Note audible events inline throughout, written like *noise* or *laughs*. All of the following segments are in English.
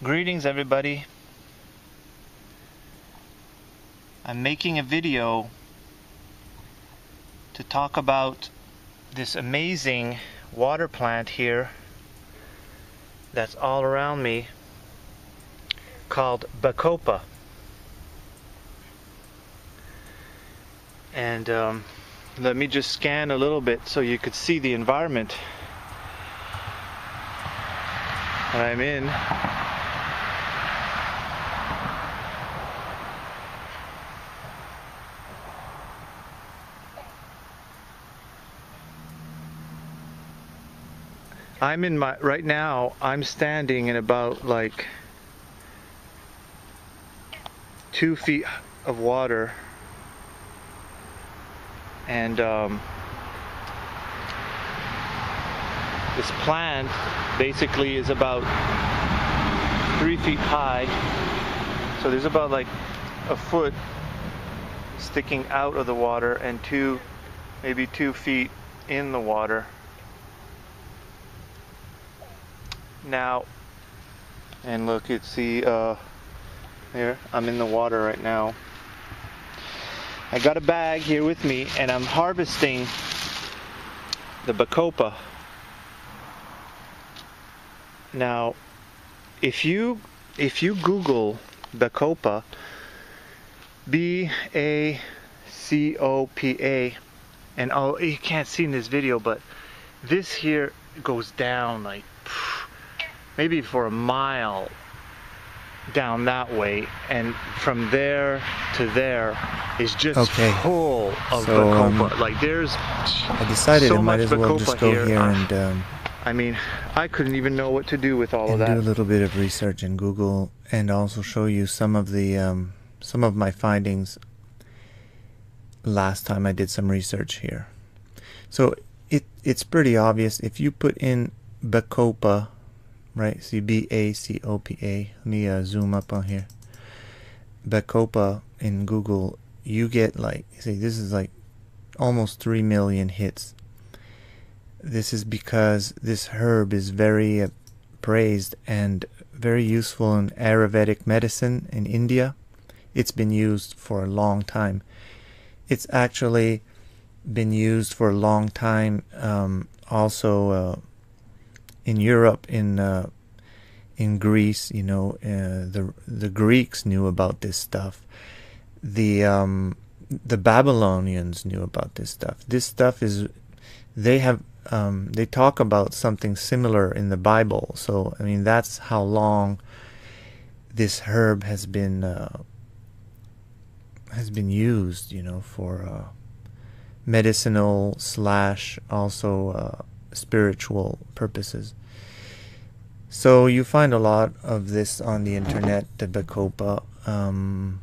Greetings everybody. I'm making a video to talk about this amazing water plant here that's all around me called Bacopa. And um, let me just scan a little bit so you could see the environment that I'm in. I'm in my right now I'm standing in about like two feet of water. And um, this plant basically is about three feet high. So there's about like a foot sticking out of the water and two maybe two feet in the water now and look it's the uh, here I'm in the water right now. I got a bag here with me and I'm harvesting the bacopa. Now if you if you google bacopa B A C O P A and oh you can't see in this video but this here goes down like maybe for a mile down that way and from there to there is just okay. full of so, bacopa. Um, like there's I decided so I might as well just go here, here and, um, I mean, I couldn't even know what to do with all of do a little bit of research in Google and also show you some of the um, some of my findings last time I did some research here. So it it's pretty obvious if you put in Bacopa right? See B A C O P A. Let me uh, zoom up on here. Bacopa in Google, you get like, see, this is like almost 3 million hits. This is because this herb is very uh, praised and very useful in Ayurvedic medicine in India. It's been used for a long time. It's actually been used for a long time um, also uh, in Europe, in uh, in Greece, you know, uh, the the Greeks knew about this stuff. The um, the Babylonians knew about this stuff. This stuff is they have um, they talk about something similar in the Bible. So I mean, that's how long this herb has been uh, has been used, you know, for uh, medicinal slash also uh, spiritual purposes. So you find a lot of this on the internet, the Bacopa. Um,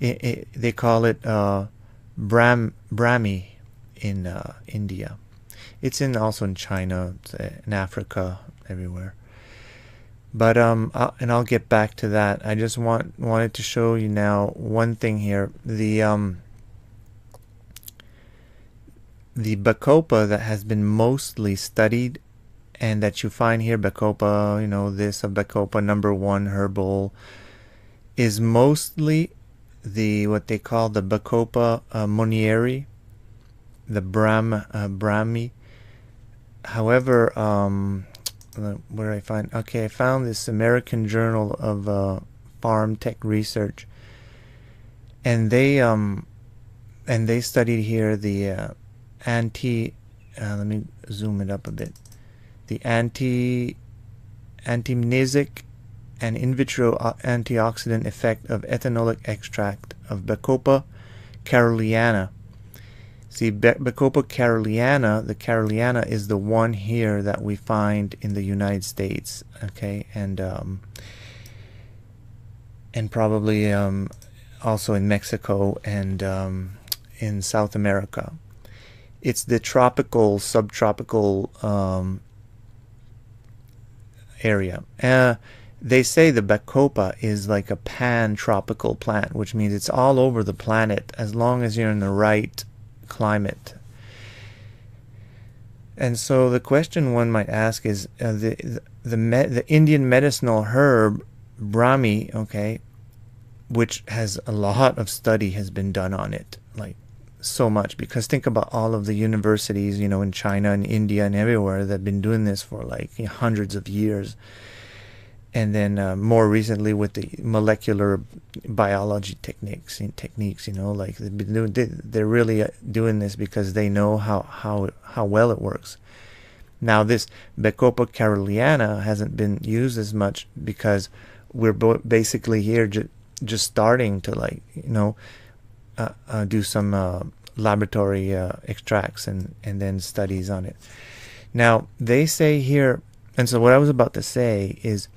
it, it, they call it uh, Brahm, Brahmi in uh, India. It's in also in China, uh, in Africa, everywhere. But um, I'll, and I'll get back to that. I just want wanted to show you now one thing here. The um, the Bacopa that has been mostly studied and that you find here, Bacopa, you know, this of Bacopa number one herbal, is mostly the what they call the Bacopa uh, monnieri, the Brahm uh, Brahmi. However, um, where I find okay, I found this American Journal of uh, PharmTech Research, and they um, and they studied here the uh, anti. Uh, let me zoom it up a bit the anti antiamnesic and in vitro antioxidant effect of ethanolic extract of Bacopa caroleana. See, Bacopa caroleana, the caroleana is the one here that we find in the United States, okay, and um, and probably um, also in Mexico and um, in South America. It's the tropical, subtropical um, area. Uh, they say the bacopa is like a pan-tropical plant, which means it's all over the planet as long as you're in the right climate. And so the question one might ask is uh, the the the, the Indian medicinal herb Brahmi, okay, which has a lot of study has been done on it, like so much. Because think about all of the universities, you know, in China and India and everywhere that have been doing this for like you know, hundreds of years. And then uh, more recently with the molecular biology techniques, and techniques, you know, like they're really uh, doing this because they know how how how well it works. Now this Bacopa caroliana hasn't been used as much because we're basically here ju- just starting to like you know uh, uh, do some uh, laboratory uh, extracts and and then studies on it. Now they say here, and so what I was about to say is,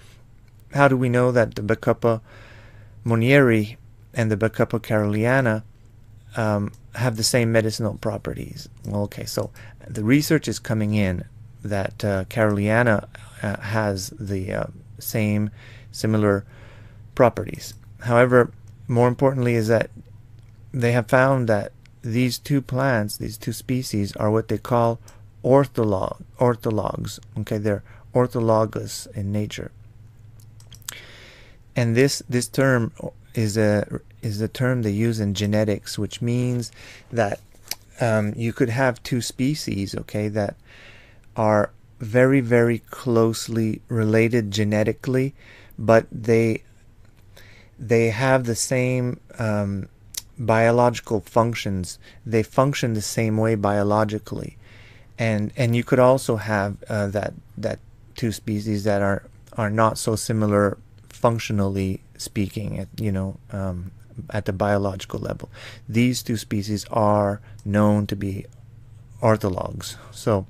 how do we know that the Bacopa monnieri and the Bacopa caroliana um, have the same medicinal properties? Well, okay, so the research is coming in that uh, caroliana uh, has the same similar properties. However, more importantly is that they have found that these two plants, these two species, are what they call ortholog, orthologs. Okay, they're orthologous in nature. And this this term is a is a term they use in genetics, which means that um, you could have two species, okay, that are very very closely related genetically, but they they have the same um, biological functions. They function the same way biologically, and and you could also have uh, that that two species that are are not so similar functionally speaking. At you know. Um, at the biological level, these two species are known to be orthologs. So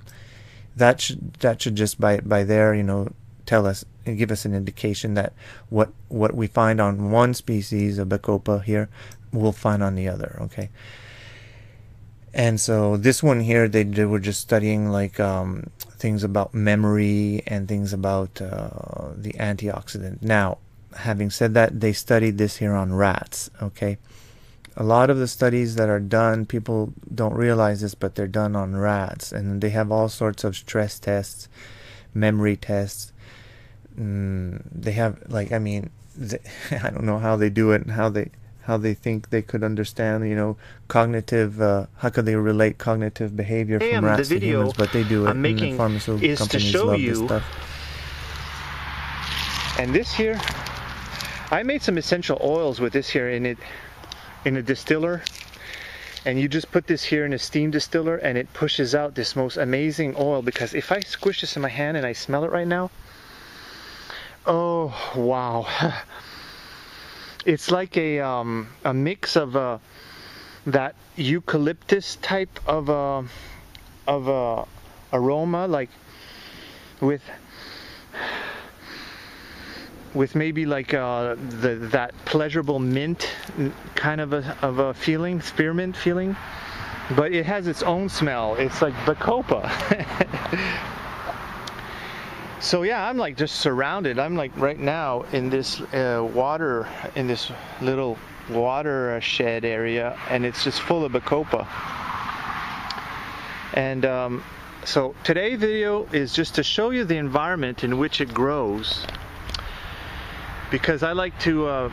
that should that should just by by there you know tell us and give us an indication that what what we find on one species of Bacopa here, we'll find on the other. Okay. And so this one here, they, they were just studying like um, things about memory and things about uh, the antioxidant. Now, having said that, they studied this here on rats. Okay. A lot of the studies that are done, people don't realize this, but they're done on rats, and they have all sorts of stress tests, memory tests, mm, they have like I mean they, *laughs* I don't know how they do it and how they how they think they could understand you know cognitive uh, how could they relate cognitive behavior from rats to humans? But they do it I'm making pharmaceutical is companies to show love you, this stuff. And this here I made some essential oils with this here in it in a distiller. And you just put this here in a steam distiller and it pushes out this most amazing oil because if I squish this in my hand and I smell it right now Oh, wow. *laughs* it's like a, um, a mix of uh, that eucalyptus type of, uh, of uh, aroma, like with with maybe like uh, the that pleasurable mint kind of a of a feeling, spearmint feeling, but it has its own smell. It's like bacopa. *laughs* so yeah i'm like just surrounded. I'm like right now in this uh, water in this little water shed area and it's just full of bacopa. And um, so today's video is just to show you the environment in which it grows because I like to uh,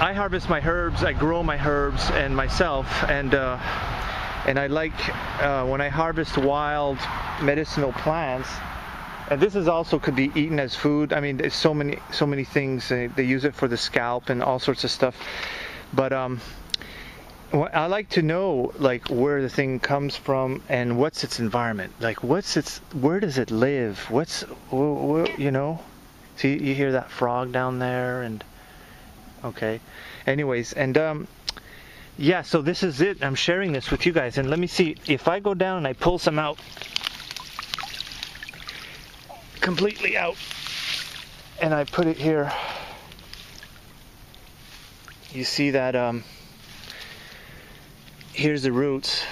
I harvest my herbs I grow my herbs and myself and uh, and I like uh, when I harvest wild medicinal plants and this is also could be eaten as food. I mean there's so many so many things they, they use it for the scalp and all sorts of stuff. But um I like to know like where the thing comes from and what's its environment. Like what's its where does it live? What's you know? See you hear that frog down there and okay. Anyways and um yeah, so this is it. I'm sharing this with you guys. And let me see, if I go down and I pull some out, completely out, and I put it here, you see that, um, here's the roots.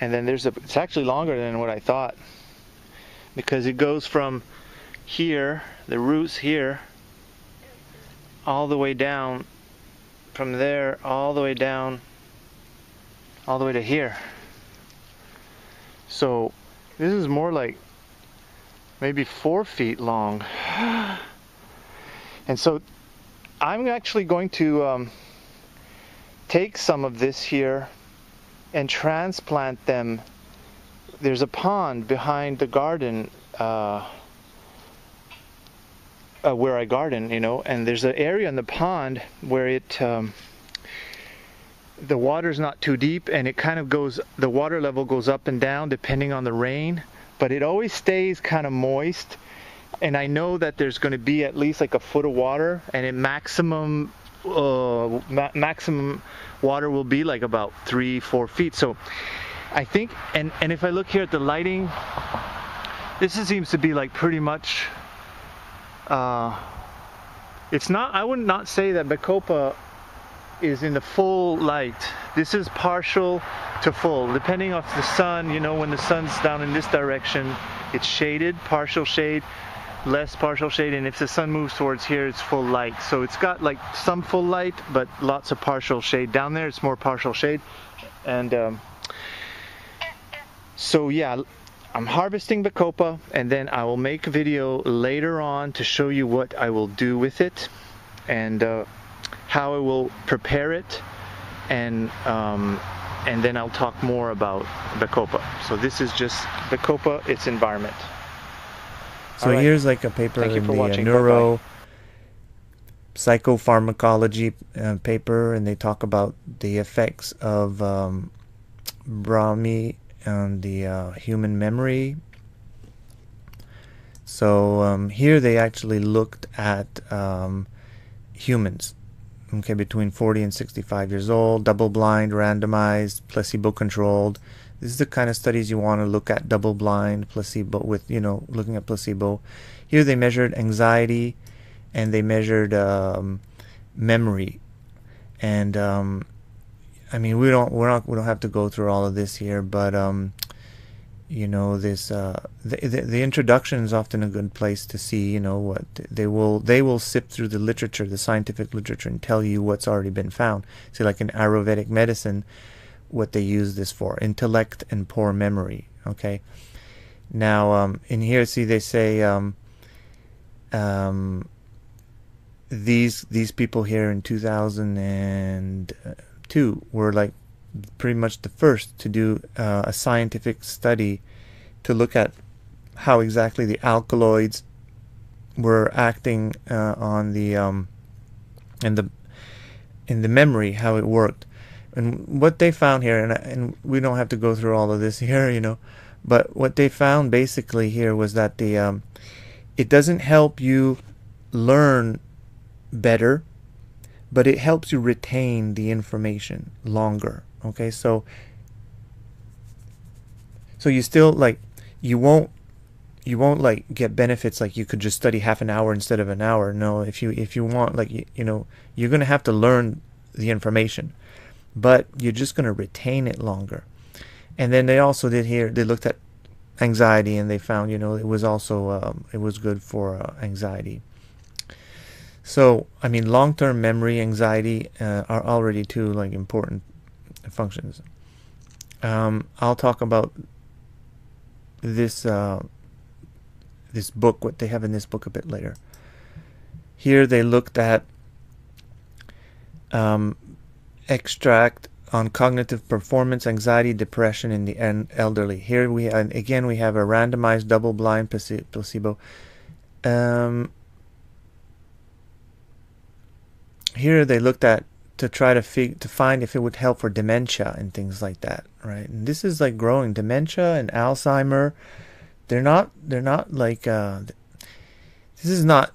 And then there's a, it's actually longer than what I thought. Because it goes from here, the roots here, all the way down from there all the way down all the way to here so this is more like maybe four feet long. *gasps* And so I'm actually going to um, take some of this here and transplant them. There's a pond behind the garden uh, uh, where I garden, you know, and there's an area in the pond where it um, the water's not too deep and it kind of goes the water level goes up and down depending on the rain, but it always stays kind of moist. And I know that there's going to be at least like a foot of water, and in maximum uh, ma- maximum water will be like about three, four feet. So I think, and and if I look here at the lighting, this seems to be like pretty much. Uh, it's not. I would not say that Bacopa is in the full light. This is partial to full, depending off the sun. You know, when the sun's down in this direction, it's shaded, partial shade, less partial shade, and if the sun moves towards here, it's full light. So it's got like some full light, but lots of partial shade. Down there, it's more partial shade, and um, so yeah. I'm harvesting Bacopa and then I will make a video later on to show you what I will do with it and uh, how I will prepare it and um, and then I'll talk more about Bacopa. So this is just Bacopa, its environment. So right. here's like a paper Thank in the uh, watching. neuro psychopharmacology uh, paper, and they talk about the effects of um, Brahmi on the uh, human memory. So um, here they actually looked at um, humans, okay, between 40 and 65 years old, double-blind, randomized, placebo-controlled. This is the kind of studies you want to look at double blind placebo with you know looking at placebo here they measured anxiety and they measured um, memory and um, I mean we don't we're not we don't have to go through all of this here but um, you know this uh, the, the the introduction is often a good place to see you know what they will they will sift through the literature the scientific literature and tell you what's already been found. See like in Ayurvedic medicine what they use this for intellect and poor memory okay? Now um, in here see they say um, um, these these people here in 2002 were like pretty much the first to do uh, a scientific study to look at how exactly the alkaloids were acting uh, on the um, and the in the memory how it worked. And what they found here, and, and we don't have to go through all of this *laughs* here, you know, but what they found basically here was that the um, it doesn't help you learn better, but it helps you retain the information longer. Okay, so so you still like you won't you won't like get benefits like you could just study half an hour instead of an hour. No, if you if you want like you, you know you're gonna have to learn the information but you're just going to retain it longer. And then they also did here, they looked at anxiety and they found, you know, it was also, um, it was good for uh, anxiety. So, I mean, long-term memory, anxiety uh, are already two like important functions. Um, I'll talk about this uh, this book, what they have in this book a bit later. Here they looked at um, extract on cognitive performance, anxiety, depression in the elderly. Here we again we have a randomized double-blind placebo. Um, here they looked at to try to fig- to find if it would help for dementia and things like that, right? And this is like growing dementia and Alzheimer. They're not they're not like uh, this is not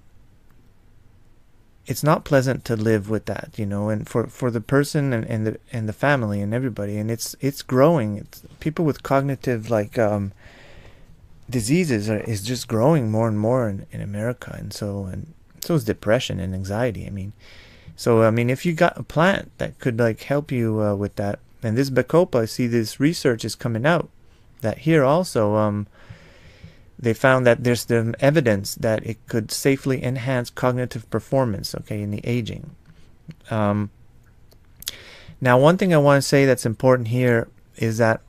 it's not pleasant to live with that, you know, and for, for the person and, and the and the family and everybody, and it's it's growing. It's people with cognitive like um, diseases are, is just growing more and more in, in America, and so and so is depression and anxiety. I mean, so I mean, if you got a plant that could like help you uh, with that, and this Bacopa, I see this research is coming out that here also um, they found that there's the evidence that it could safely enhance cognitive performance, okay, in the aging. Um, now, one thing I want to say that's important here is that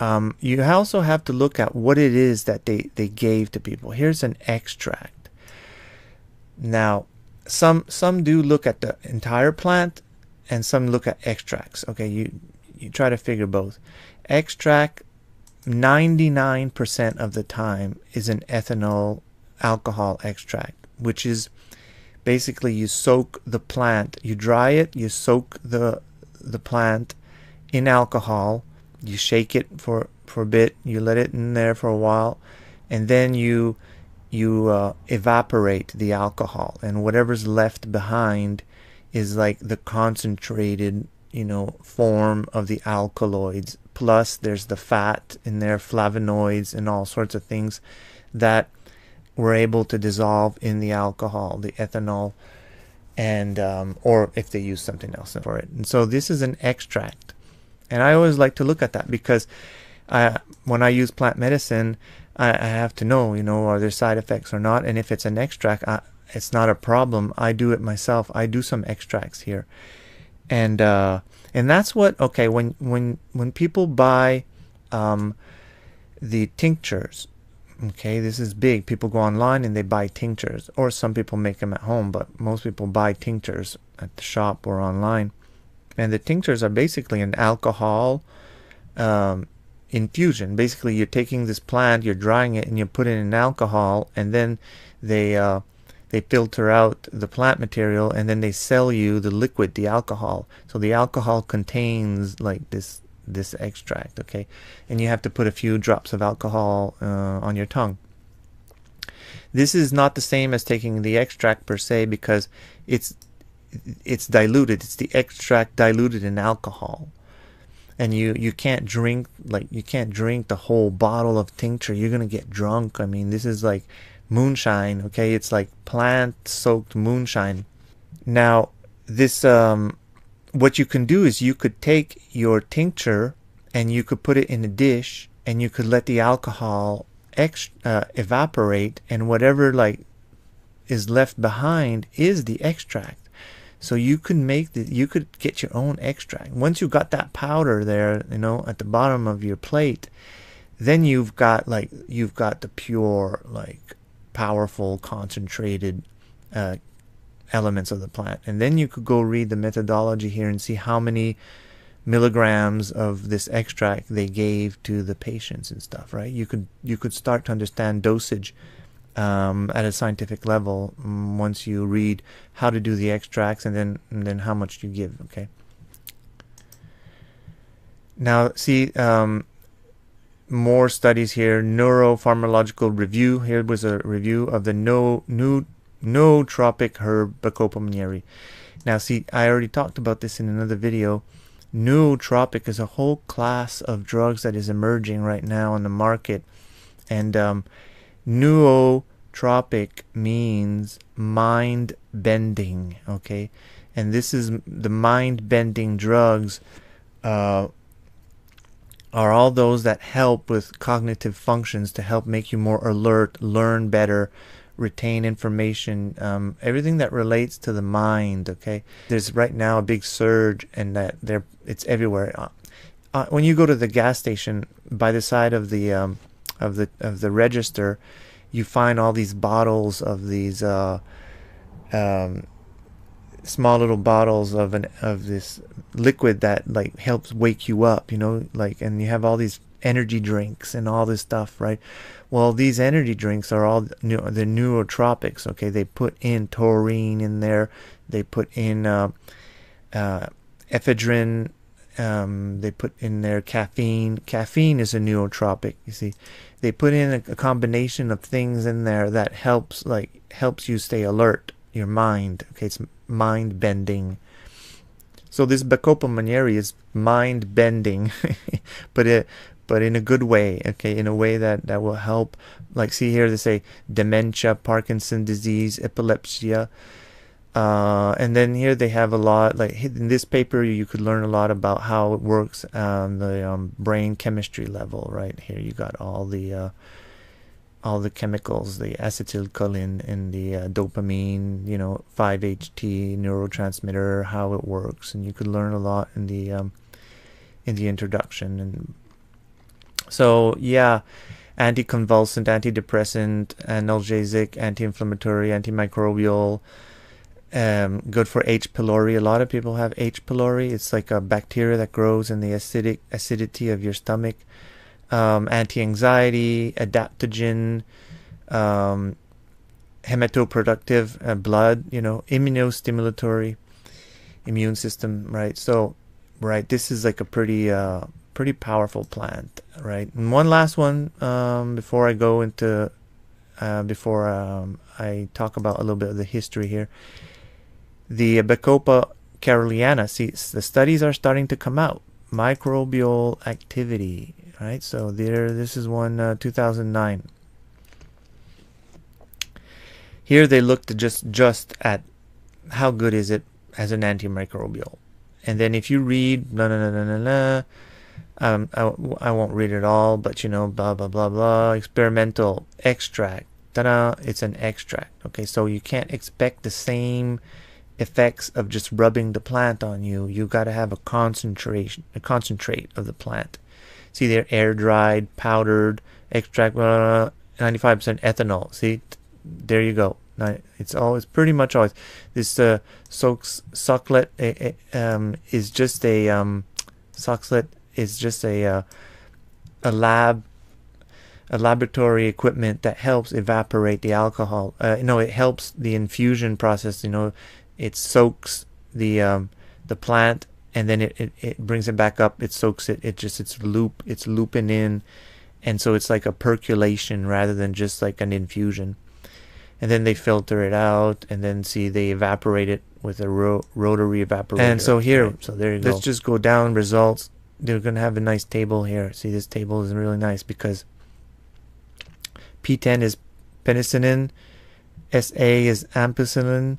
um, you also have to look at what it is that they, they gave to people. Here's an extract. Now, some some do look at the entire plant, and some look at extracts. Okay, you you try to figure both. Extract, 99% of the time is an ethanol alcohol extract, which is basically you soak the plant, you dry it, you soak the the plant in alcohol, you shake it for for a bit, you let it in there for a while, and then you you uh, evaporate the alcohol, and whatever's left behind is like the concentrated, you know, form of the alkaloids. Plus, there's the fat in there, flavonoids, and all sorts of things that were able to dissolve in the alcohol, the ethanol, and um, or if they use something else for it. And so this is an extract, and I always like to look at that because I, when I use plant medicine, I, I have to know, you know, are there side effects or not, and if it's an extract, I, it's not a problem. I do it myself. I do some extracts here, and uh, and that's what okay when when when people buy um, the tinctures Okay, this is big. People go online and they buy tinctures, or some people make them at home, but most people buy tinctures at the shop or online. And the tinctures are basically an alcohol um, infusion. Basically, you're taking this plant, you're drying it, and you put it in alcohol, and then they uh, they filter out the plant material, and then they sell you the liquid, the alcohol. So the alcohol contains like this this extract, okay? And you have to put a few drops of alcohol uh, on your tongue. This is not the same as taking the extract per se because it's it's diluted. It's the extract diluted in alcohol. And you, you can't drink like you can't drink the whole bottle of tincture. You're gonna get drunk. I mean, this is like moonshine. Okay, it's like plant soaked moonshine. Now, this um, what you can do is you could take your tincture and you could put it in a dish and you could let the alcohol ex- uh, evaporate and whatever like is left behind is the extract so you can make the you could get your own extract once you've got that powder there you know at the bottom of your plate then you've got like you've got the pure like powerful concentrated uh, elements of the plant. And then you could go read the methodology here and see how many milligrams of this extract they gave to the patients and stuff, right? You could you could start to understand dosage um, at a scientific level mm, once you read how to do the extracts and then and then how much you give. Okay. Now, see um, more studies here. Neuropharmacological review. Here was a review of the no new nootropic herb Bacopa monnieri. Now, see, I already talked about this in another video. Nootropic is a whole class of drugs that is emerging right now on the market. And um, nootropic means mind bending, okay? And this is the mind bending drugs uh, are all those that help with cognitive functions to help make you more alert, learn better, retain information, um, everything that relates to the mind. Okay, there's right now a big surge, and that there it's everywhere. Uh, uh, when you go to the gas station, by the side of the um, of the of the register, you find all these bottles of these uh, um, small little bottles of an of this liquid that like helps wake you up. You know, like, and you have all these energy drinks and all this stuff, right? Well, these energy drinks are all new, the nootropics. Okay, they put in taurine in there. They put in uh, uh, ephedrine. Um, they put in there caffeine. Caffeine is a nootropic. You see, they put in a, a combination of things in there that helps, like helps you stay alert. Your mind. Okay, it's mind bending. So this Bacopa monnieri is mind bending, *laughs* but it but in a good way, okay, in a way that, that will help. Like, see here, they say dementia, Parkinson disease, epilepsy. Uh, and then here they have a lot, like in this paper, you could learn a lot about how it works on the um, brain chemistry level, right? Here you got all the uh, all the chemicals, the acetylcholine and the uh, dopamine, you know, 5-HT neurotransmitter, how it works, and you could learn a lot in the um, in the introduction and So yeah, anticonvulsant, antidepressant, analgesic, anti-inflammatory, antimicrobial. Um, good for H. pylori. A lot of people have H. pylori. It's like a bacteria that grows in the acidic acidity of your stomach. Um, anti-anxiety, adaptogen, um, hematoproductive uh, blood. You know, immunostimulatory, immune system. Right. So, right. This is like a pretty uh, pretty powerful plant, right? And one last one um, before I go into uh, before um, I talk about a little bit of the history here. The Bacopa caroleana. See, the studies are starting to come out. Microbial activity, right? So there, this is one uh, 2009. Here they looked just just at how good is it as an antimicrobial, and then if you read no no no no no um, I, I won't read it all, but you know, blah, blah, blah, blah. Experimental extract. Ta-da, it's an extract. Okay, so you can't expect the same effects of just rubbing the plant on you. You got to have a concentration, a concentrate of the plant. See, they're air dried, powdered, extract, 95% ethanol. See, there you go. It's always pretty much always this uh, soaks uh, um, is just a um, Soxhlet is just a uh, a lab a laboratory equipment that helps evaporate the alcohol. Uh, no, it helps the infusion process. You know, it soaks the um, the plant and then it, it, it brings it back up. It soaks it. It just it's loop it's looping in, and so it's like a percolation rather than just like an infusion. And then they filter it out, and then see they evaporate it with a ro- rotary evaporator. And so here, right, so there you go. Let's just go down results they're going to have a nice table here. See, this table is really nice because P10 is penicillin, SA is ampicillin,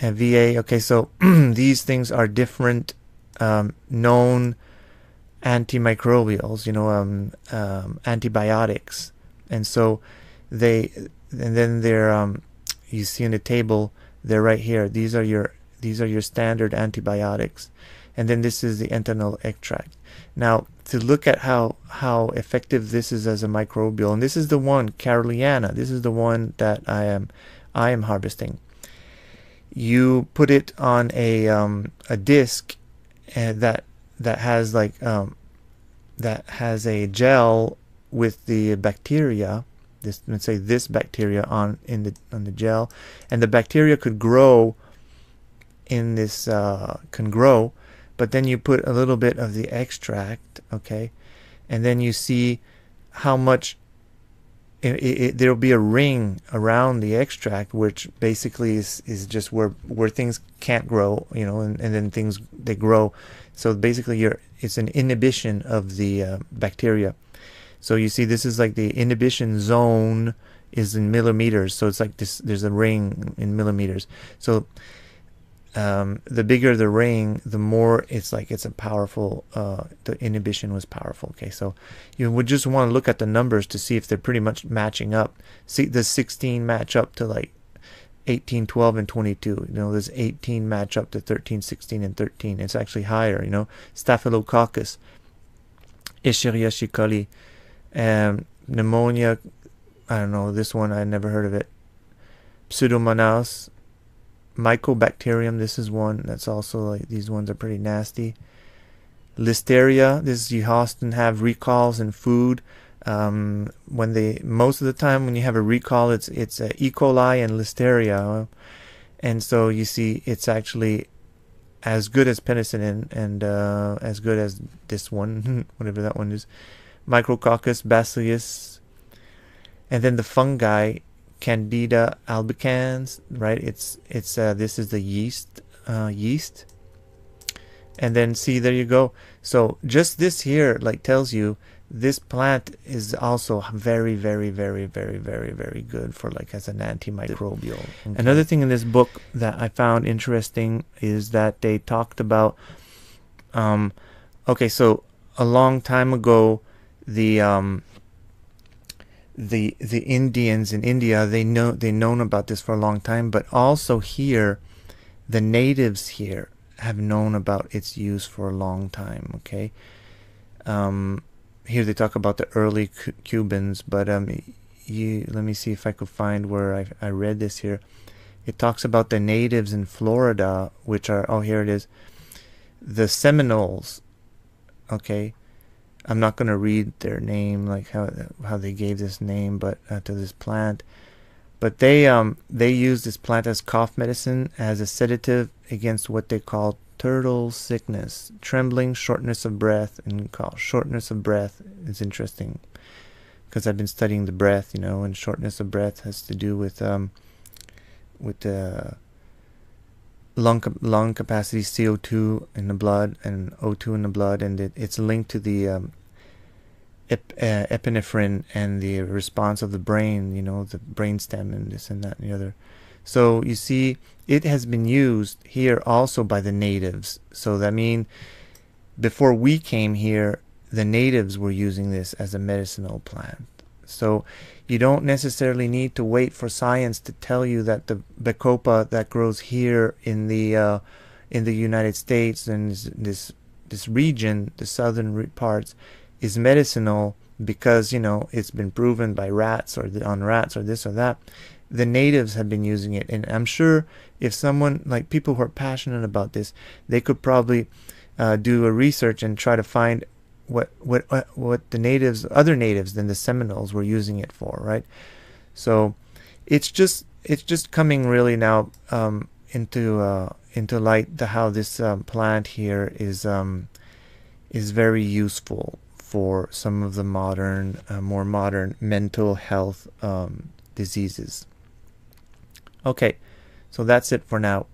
and VA. Okay, so *clears throat* these things are different um, known antimicrobials, you know, um, um, antibiotics. And so they, and then they're, um, you see in the table, they're right here. These are your, these are your standard antibiotics. And then this is the entanol extract. Now, to look at how how effective this is as a microbial, and this is the one Caroleana. This is the one that I am I am harvesting. You put it on a um, a disc uh, that that has like um, that has a gel with the bacteria. This let's say this bacteria on in the on the gel, and the bacteria could grow in this uh, can grow but then you put a little bit of the extract, okay, and then you see how much it, it, there'll be a ring around the extract, which basically is, is just where where things can't grow, you know, and, and then things they grow. So basically, you're it's an inhibition of the uh, bacteria. So you see, this is like the inhibition zone is in millimeters. So it's like this. There's a ring in millimeters. So um, the bigger the ring, the more it's like it's a powerful, uh, the inhibition was powerful. Okay, so you would just want to look at the numbers to see if they're pretty much matching up. See, the 16 match up to like 18, 12, and 22. You know, there's 18 match up to 13, 16, and 13. It's actually higher, you know. Staphylococcus, Escherichia coli, um, pneumonia. I don't know, this one I never heard of it. Pseudomonas, Mycobacterium, this is one that's also like these ones are pretty nasty. Listeria, this you often have recalls in food. Um, when they most of the time when you have a recall, it's it's E. coli and Listeria, and so you see it's actually as good as penicillin and uh, as good as this one, *laughs* whatever that one is, Micrococcus bacillus, and then the fungi Candida albicans, right? It's it's uh, this is the yeast uh, yeast, and then see there you go. So just this here like tells you this plant is also very very very very very very good for like as an antimicrobial. Okay. Another thing in this book that I found interesting is that they talked about. Um, okay, so a long time ago, the um, the the Indians in India they know they known about this for a long time, but also here, the natives here have known about its use for a long time. Okay, um, here they talk about the early Cubans, but um, you let me see if I could find where I I read this here. It talks about the natives in Florida, which are oh here it is, the Seminoles. Okay, I'm not going to read their name like how how they gave this name, but uh, to this plant. But they um they use this plant as cough medicine as a sedative against what they call turtle sickness, trembling, shortness of breath, and shortness of breath is interesting because I've been studying the breath, you know, and shortness of breath has to do with um with the lung lung capacity CO2 in the blood and O2 in the blood, and it, it's linked to the um, ep, uh, epinephrine and the response of the brain, you know, the brain stem and this and that and the other. So you see, it has been used here also by the natives. So that means before we came here, the natives were using this as a medicinal plant. So you don't necessarily need to wait for science to tell you that the bacopa that grows here in the uh, in the United States and this this region, the southern parts, is medicinal because you know it's been proven by rats or the, on rats or this or that the natives have been using it. And i'm sure if someone like people who are passionate about this they could probably uh, do a research and try to find what what uh, what the natives other natives than the seminoles were using it for right? So it's just it's just coming really now um, into uh, into light the how this um, plant here is um, is very useful for some of the modern, uh, more modern mental health um, diseases. Okay, so that's it for now.